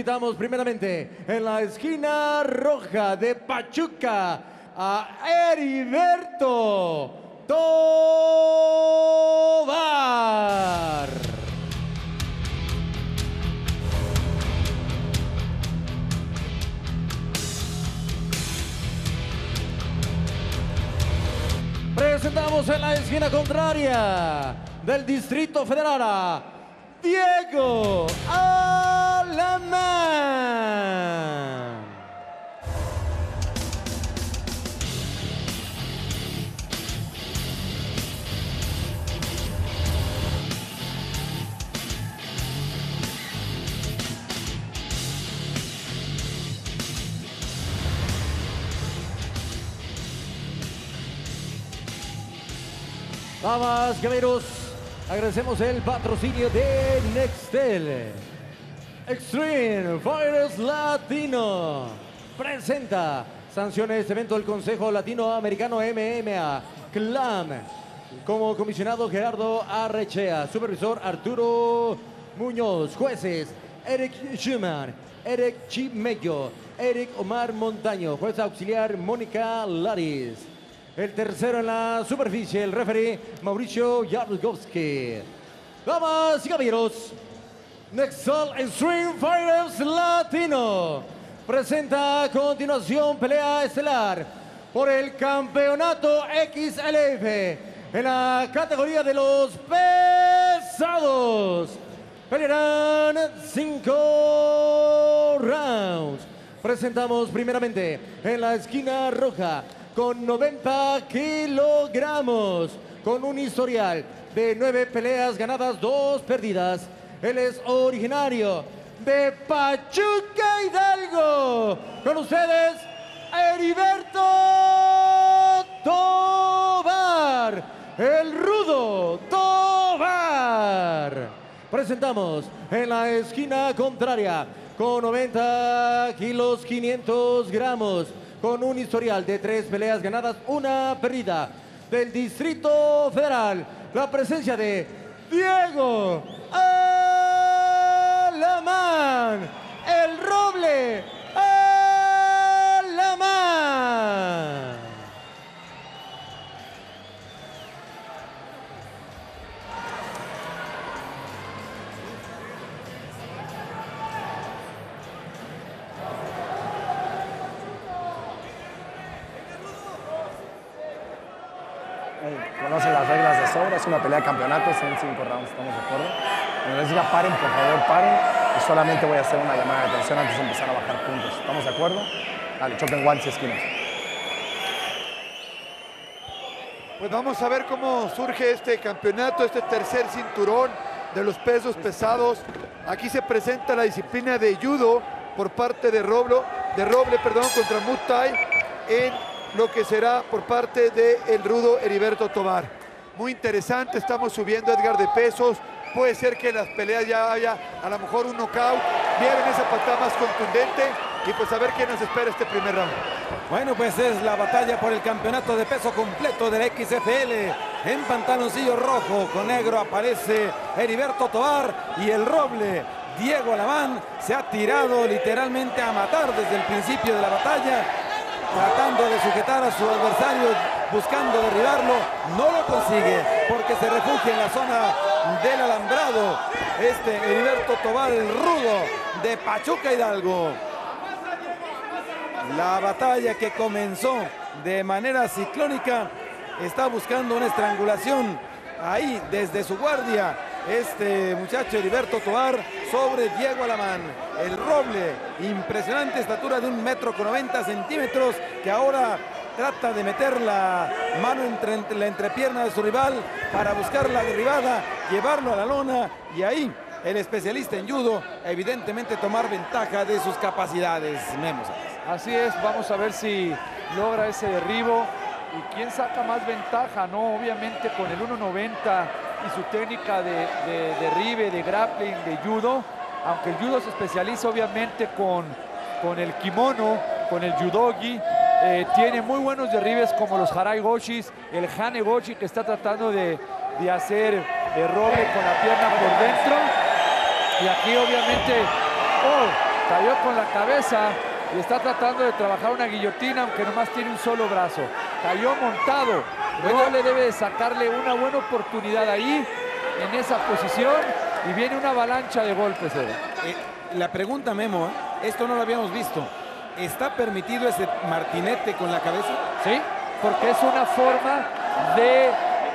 Invitamos primeramente en la esquina roja de Pachuca a Heriberto Tobar. Presentamos en la esquina contraria del Distrito Federal a Diego Alamán. Damas, caballeros, agradecemos el patrocinio de Nextel. Extreme Fighters Latino presenta sanciones evento del Consejo Latinoamericano MMA CLAM como comisionado Gerardo Arrechea, supervisor Arturo Muñoz, jueces Eric Schumann, Eric Chimello, Eric Omar Montaño, juez auxiliar Mónica Laris. El tercero en la superficie, el referee Mauricio Jarlgowski. Damas y caballeros, Nexal Extreme Fighters Latino presenta a continuación pelea estelar por el campeonato XLF en la categoría de los pesados. Pelearán cinco rounds. Presentamos primeramente en la esquina roja con 90 kilogramos, con un historial de nueve peleas ganadas, dos perdidas. Él es originario de Pachuca Hidalgo. Con ustedes, Heriberto Tobar, el rudo Tobar. Presentamos en la esquina contraria con 90 kilos 500 gramos con un historial de tres peleas ganadas, una perdida del Distrito Federal. La presencia de Diego conocen las reglas de sobra, es una pelea de campeonato, son cinco rounds, ¿estamos de acuerdo? Cuando les diga paren, por favor, paren, y solamente voy a hacer una llamada de atención antes de empezar a bajar puntos, ¿estamos de acuerdo? Dale, choquen guantes y esquinas. Pues vamos a ver cómo surge este campeonato, este tercer cinturón de los pesos pesados. Aquí se presenta la disciplina de judo por parte de Roblo, de Roble, perdón, contra Muay en lo que será por parte de el rudo Heriberto Tobar. Muy interesante, estamos subiendo Edgar de pesos. Puede ser que en las peleas ya haya a lo mejor un knockout. Vieron esa patada más contundente y pues a ver qué nos espera este primer round. Bueno, pues es la batalla por el campeonato de peso completo de la XFL. En pantaloncillo rojo con negro aparece Heriberto Tobar y el roble Diego Alamán se ha tirado literalmente a matar desde el principio de la batalla, tratando de sujetar a su adversario, buscando derribarlo, no lo consigue porque se refugia en la zona del alambrado. Este Heriberto Tobar, el rudo de Pachuca Hidalgo. La batalla que comenzó de manera ciclónica está buscando una estrangulación ahí desde su guardia. Este muchacho Heriberto Tobar sobre Diego Alamán. El roble, impresionante estatura de un metro con 90 centímetros que ahora trata de meter la mano entre la entrepierna de su rival para buscar la derribada, llevarlo a la lona y ahí el especialista en judo evidentemente tomar ventaja de sus capacidades. Memos. Así es, vamos a ver si logra ese derribo y quién saca más ventaja, ¿no? Obviamente con el 1.90 y su técnica de, de derribe, de grappling, de judo, aunque el judo se especializa obviamente con, con el kimono, con el judogi, eh, tiene muy buenos derribes como los harai goshis, el hane goshi que está tratando de, de hacer el roble con la pierna por dentro. Y aquí obviamente, oh, Cayó con la cabeza y está tratando de trabajar una guillotina, aunque nomás tiene un solo brazo. Cayó montado. Roble debe de sacarle una buena oportunidad ahí, en esa posición, y viene una avalancha de golpes. Eh, la pregunta, Memo, ¿eh? esto no lo habíamos visto. ¿Está permitido ese martinete con la cabeza? ¿Sí? Porque es una forma de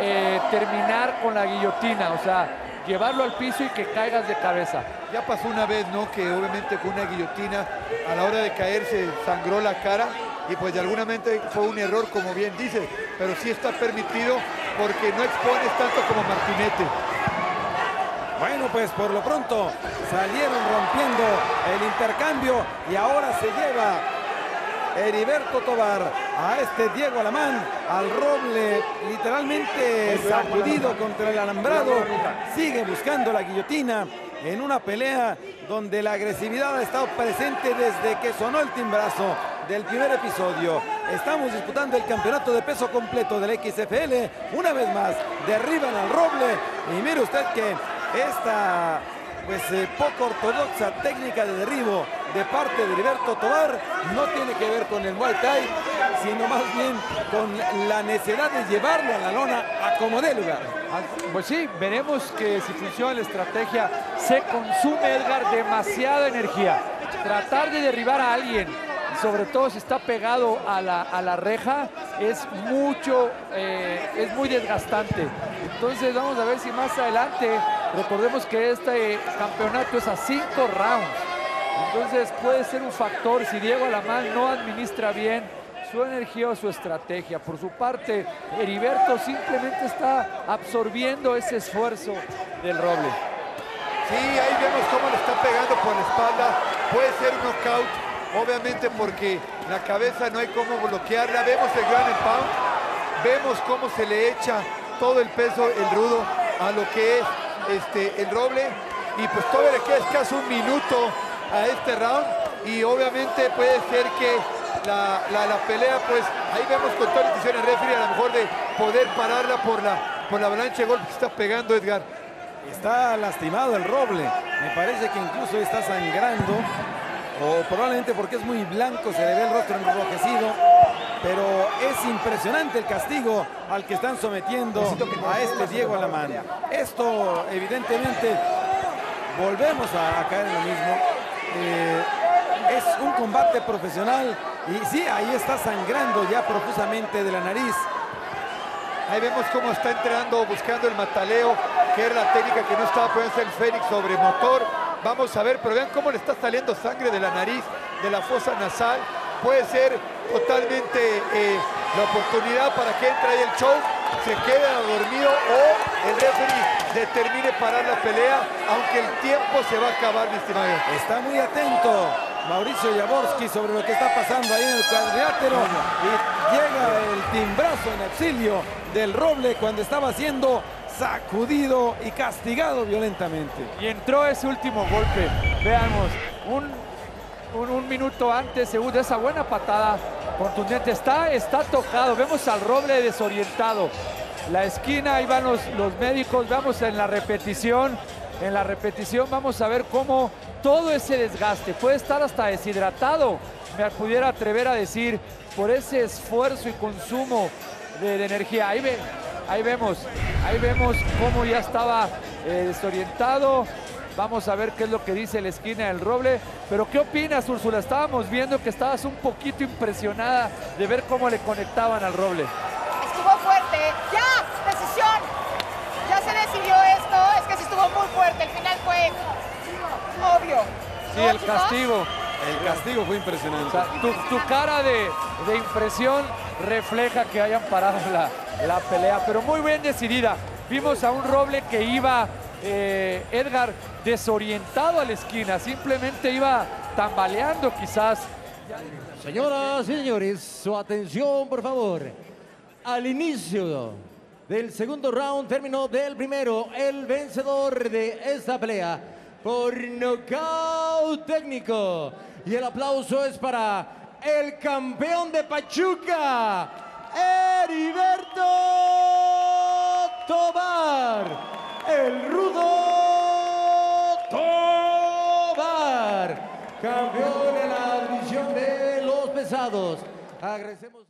eh, terminar con la guillotina, o sea, llevarlo al piso y que caigas de cabeza. Ya pasó una vez, ¿no? Que obviamente con una guillotina a la hora de caer se sangró la cara y pues de alguna mente fue un error, como bien dice, pero sí está permitido porque no expones tanto como Martinete. Bueno, pues por lo pronto salieron rompiendo el intercambio y ahora se lleva Heriberto Tobar a este Diego Alamán, al roble literalmente sacudido contra el alambrado. Sigue buscando la guillotina en una pelea donde la agresividad ha estado presente desde que sonó el timbrazo del primer episodio. Estamos disputando el campeonato de peso completo del XFL. Una vez más, derriban al roble y mire usted que esta pues eh, poco ortodoxa técnica de derribo de parte de Heriberto Tobar no tiene que ver con el Muay Thai, sino más bien con la necesidad de llevarlo a la lona a como dé lugar. Pues sí, veremos que si funciona la estrategia, se consume, Edgar, demasiada energía. Tratar de derribar a alguien, sobre todo si está pegado a la, a la reja, es mucho, eh, es muy desgastante. Entonces vamos a ver si más adelante, recordemos que este campeonato es a cinco rounds. Entonces puede ser un factor si Diego Alamán no administra bien su energía o su estrategia. Por su parte, Heriberto simplemente está absorbiendo ese esfuerzo del roble. Sí, ahí vemos cómo le está pegando por la espalda. Puede ser un knockout, obviamente porque la cabeza no hay cómo bloquearla. Vemos el gran pound, vemos cómo se le echa todo el peso, el rudo, a lo que es este, el roble. Y pues todavía le queda escaso un minuto a este round. Y obviamente puede ser que la, la- pelea, pues ahí vemos con toda la intención el referee a lo mejor de poder pararla por la, por la avalancha de golpes que está pegando Edgar. Está lastimado el roble. Me parece que incluso está sangrando. O probablemente porque es muy blanco, se le ve el rostro enrojecido. Pero es impresionante el castigo al que están sometiendo a este Diego Alamán. Esto, evidentemente, volvemos a, a caer en lo mismo. Eh, es un combate profesional. Y sí, ahí está sangrando ya profusamente de la nariz. Ahí vemos cómo está entrenando, buscando el mataleo, que era la técnica que no estaba pudiendo hacer Félix sobre motor. Vamos a ver, pero vean cómo le está saliendo sangre de la nariz, de la fosa nasal. Puede ser totalmente eh, la oportunidad para que entre ahí el show, se quede dormido o el referee determine parar la pelea, aunque el tiempo se va a acabar, mi estimado. Está muy atento Mauricio Jaworski sobre lo que está pasando ahí en el cuadrilátero y llega el timbrazo en auxilio del Roble cuando estaba siendo sacudido y castigado violentamente. Y entró ese último golpe. Veamos, un, un, minuto antes, segundo, esa buena patada contundente. Está, está tocado. Vemos al Roble desorientado. La esquina, ahí van los, los médicos. Vamos en la repetición. En la repetición vamos a ver cómo todo ese desgaste puede estar hasta deshidratado. Me pudiera atrever a decir por ese esfuerzo y consumo de, de energía. Ahí ven, ahí vemos, ahí vemos cómo ya estaba eh, desorientado. Vamos a ver qué es lo que dice la esquina del Roble. Pero ¿qué opinas, Úrsula? Estábamos viendo que estabas un poquito impresionada de ver cómo le conectaban al Roble. Estuvo fuerte. ¡Ya! ¡Decisión! Ya se decidió esto. Es que sí estuvo muy fuerte. El final fue obvio. Sí, ¿No, el castigo. El castigo fue O impresionante. sea, tu, tu cara de, de impresión refleja que hayan parado la, la pelea, pero muy bien decidida. Vimos a un Roble que iba, eh, Edgar, desorientado a la esquina, simplemente iba tambaleando quizás. Señoras y señores, su atención, por favor. Al inicio del segundo round, término del primero, el vencedor de esta pelea por nocaut técnico. Y el aplauso es para el campeón de Pachuca, Heriberto Tobar, el rudo Tobar. campeón en la división de los pesados. Agradecemos